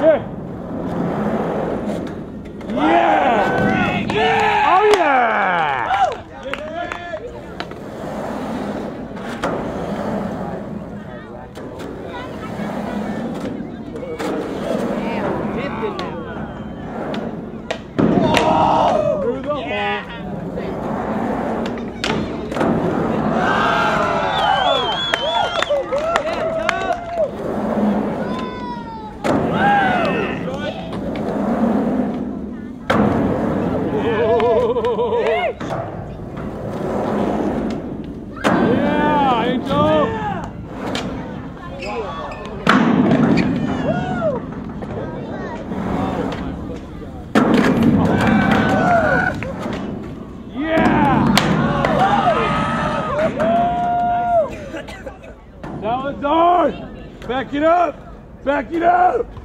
Yeah. Yeah. Oh yeah. Through the hole. Yeah, Angel. Salazar, back it up, back it up.